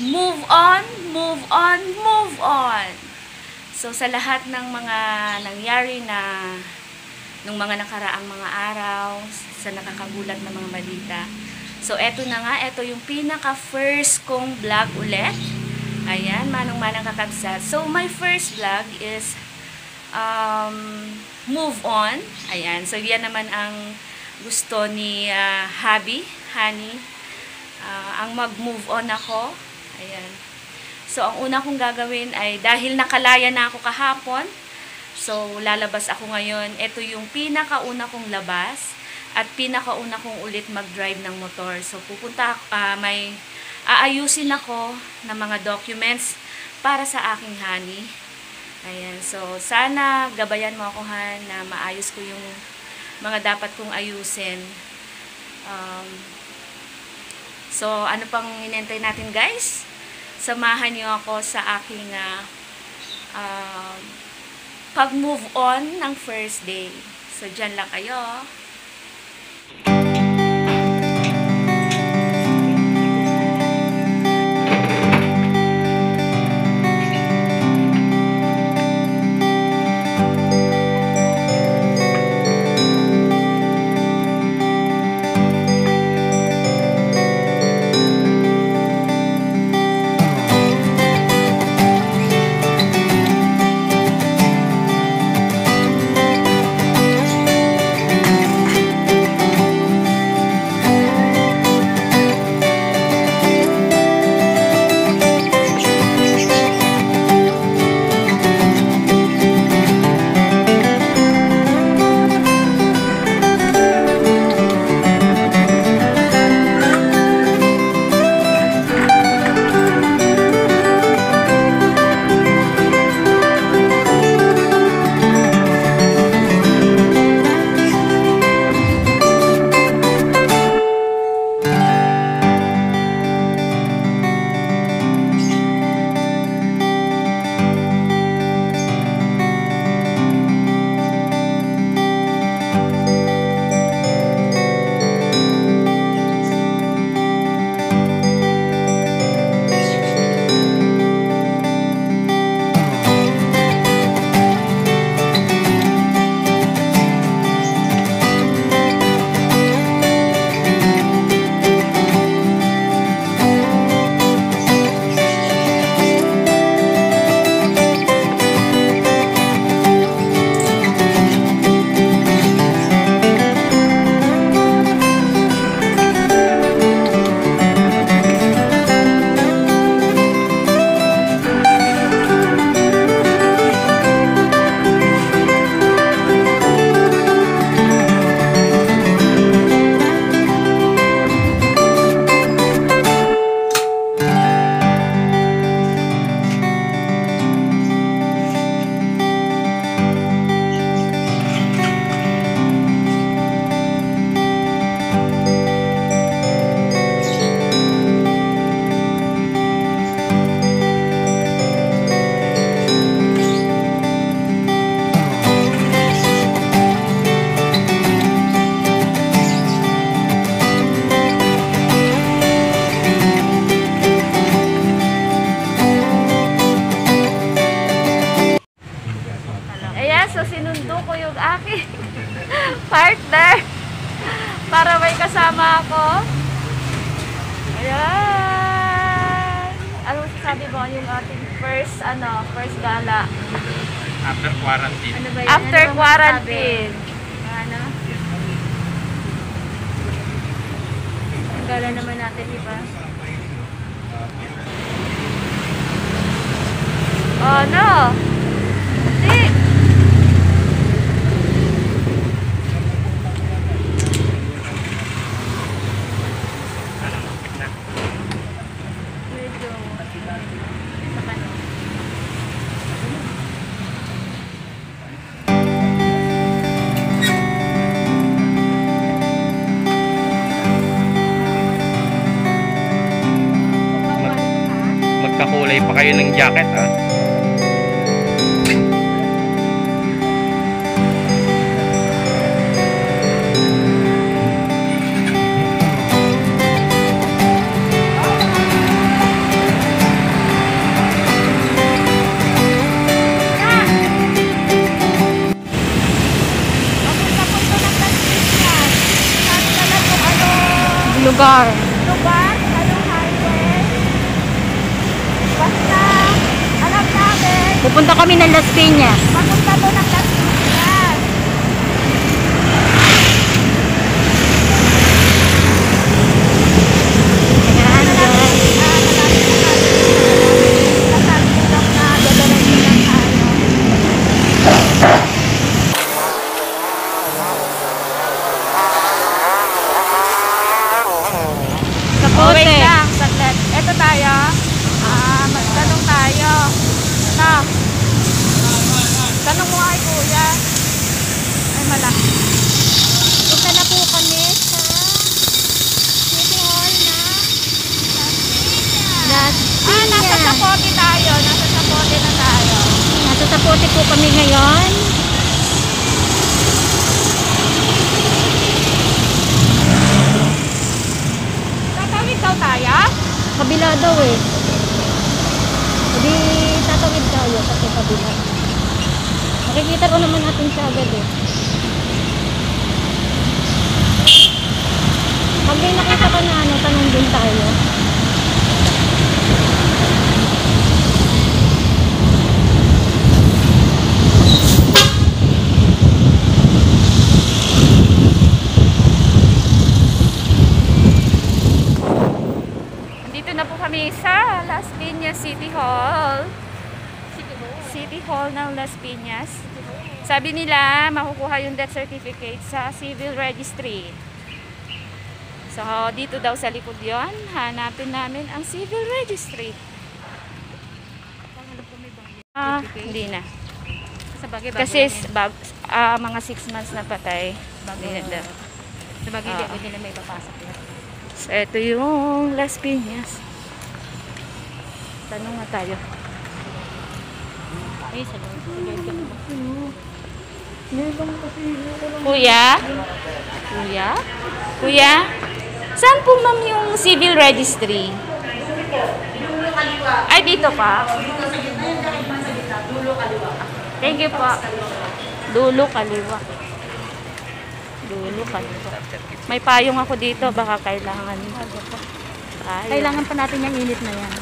move on, move on, move on. So sa lahat ng mga nangyari na nung mga nakaraang mga araw, sa nakakagulat na mga balita. So eto na nga, eto yung pinaka first kong vlog ulit. Ayan, manong-manang kakabsat. So my first vlog is um, move on. Ayan, so yan naman ang gusto ni uh, Habi, Honey. Uh, ang mag-move on ako. Ayan. So, ang una kong gagawin ay dahil nakalaya na ako kahapon, so lalabas ako ngayon. Ito yung pinakauna kong labas at pinakauna kong ulit mag-drive ng motor. So, pupunta, uh, may aayusin ako ng mga documents para sa aking honey. Ayan. So, sana gabayan mo ako han na maayos ko yung mga dapat kong ayusin. Um, so, ano pang inentay natin guys? Samahan niyo ako sa aking uh, pag-move on ng first day. So, dyan lang kayo. partner. Para may kasama ako. Ayan. Ano sabi mo yung ating first, ano, first gala? After quarantine. Ano ba yun? After Ano quarantine. Ano? Ang gala naman natin, di ba? Oh, no. nagkulay pa kayo ng jacket ha? Lugar. Pupunta kami ng Las Piñas. papunta to ng Las Piñas. Ayan, guys. Sa Oh, pote. wait lang, saglit. Ito tayo. Ah, magtanong tayo. Na. Tanong mo kay kuya. Ay, malaki. Punta na po kami sa City Hall na Las Ah, nasa Piñas. Sapote tayo. Nasa Sapote na tayo. Sapote po kami ngayon. Tatawid daw tayo? Kabila daw eh. Hindi tatawid tayo kasi kabila. Makikita ko naman natin siya agad eh. Pag may nakita ka na ano, tanong din tayo. Dito na po kami sa Las Piñas City Hall. City Hall ng Las Piñas. Sabi nila, makukuha yung death certificate sa civil registry. So, dito daw sa likod yon hanapin namin ang civil registry. Ah, hindi na. Sa bagay, Kasi bag, ah, mga 6 months na patay. Hindi na daw. Sa bagay, Ah. hindi nila may papasok. So, ito yung Las Piñas. Tanong nga tayo. Ay, sa loob. Sa loob ka naman. Kuya? Kuya? Kuya? Saan po ma'am yung civil registry? Ay, dito pa? Thank you po. Dulo kaliwa. Dulo kaliwa. May payong ako dito, baka kailangan. Payong. Kailangan pa natin yung init na yan.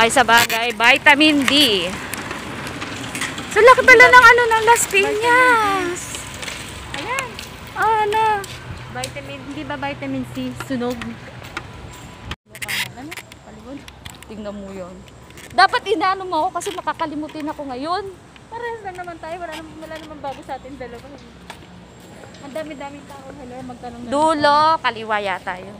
Ay, sa bagay, vitamin D. Sa laki pala ng ano ng Las Piñas. Ayan. Oh, ano? Vitamin, hindi ba vitamin C? Sunog. Ano? Palibon. Tingnan mo yun. Dapat inaano mo ako kasi makakalimutin ako ngayon. Parehas lang naman tayo. Wala naman, wala naman bago sa atin dalawa. Ang dami-daming tao. Hello, magtanong na. Dulo, kaliwa yata yun.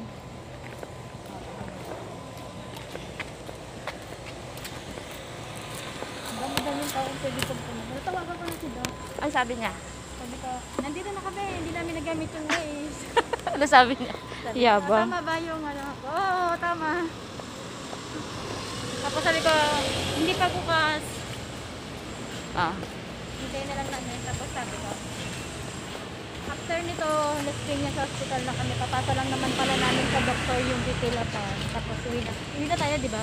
Ang dami-daming tao pwede kong pumunta. Tawagan ko na si Doc. Ay, sabi niya. Sabi ko, nandito na kami. Hindi namin nagamit yung ways. Ano sabi niya? Sabi Yabang. ko, Tama ba yung ano? Oo, tama. Tapos sabi ko, hindi pa bukas. Ah. Hintayin na lang namin. Tapos sabi ko, after nito, Las Piñas Hospital na kami. Papasa lang naman pala namin sa doktor yung detail pa. Tapos uwi na. Uwi na tayo, di ba?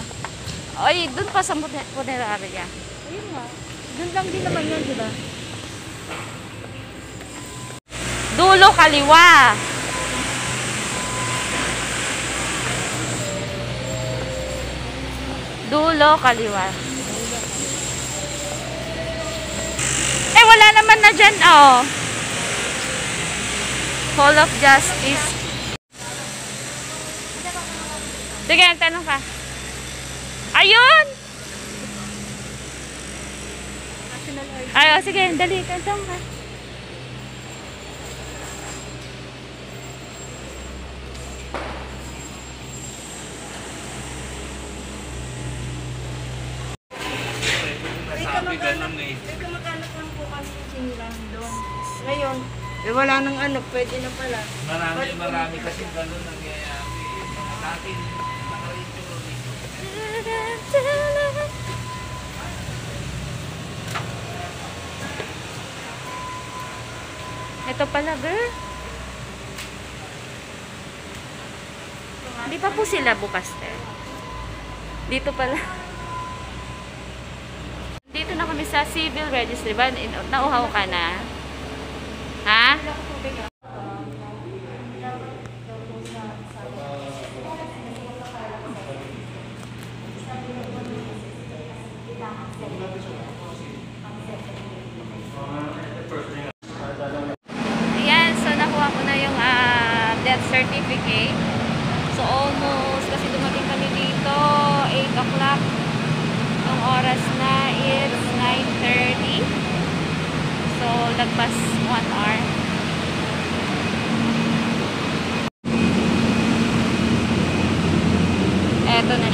Ay, dun pa sa pune- funeraria. Ayun nga. Doon din naman yun, di ba? Dulo, kaliwa. Dulo, kaliwa. Eh, wala naman na dyan, oh. Hall of Justice. Sige, tanong ka. Ayun! Ay, oh, sige, dali, tanong ka. Sabi ganun eh. Ngayon, eh wala nang ano, pwede na pala. Marami, marami kasi ganun nangyayari. Mga natin, nakarito rin. Ito pala, girl. Di pa po sila bukas, eh. Dito pala. Dito na kami sa civil registry. Ba, nauhaw ka na?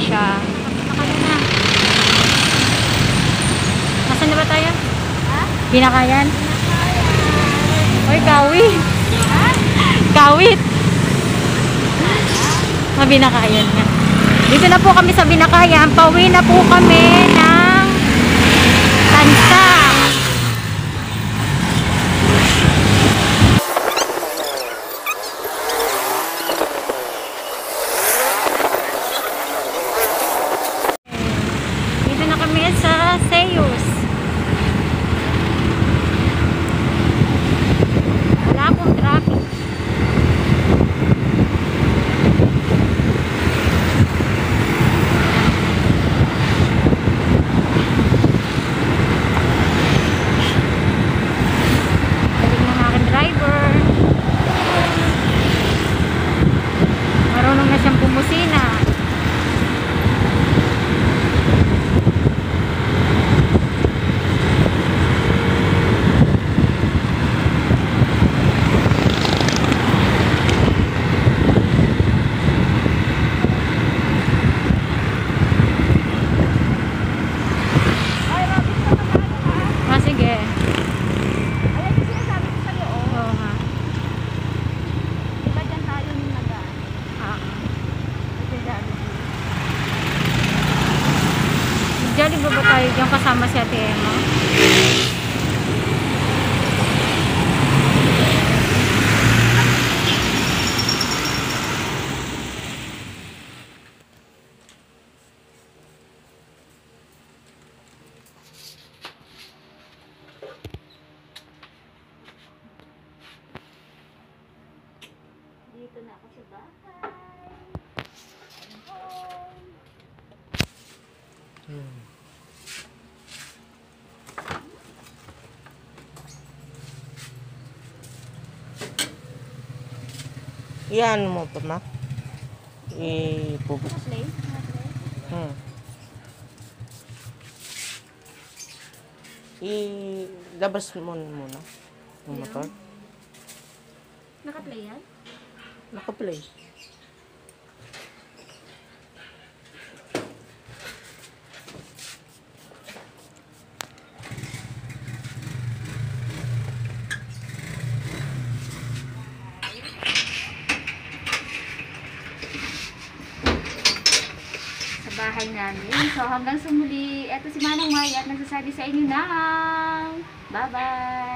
Siya. Nakakano na. Nasaan na ba tayo? Ha? Binakayan? Oy, kawit. Kawit. Mabinakayan nga. Dito na po kami sa binakayan. Pauwi na po kami ng Iyan mo pa, ma. Play? Hmm. I-labas mo muna. Yung motor. Naka-play yan? Naka-play. Sa bahay namin. So hanggang sumuli, eto si Manang Maya at nagsasabi sa inyo ng bye-bye!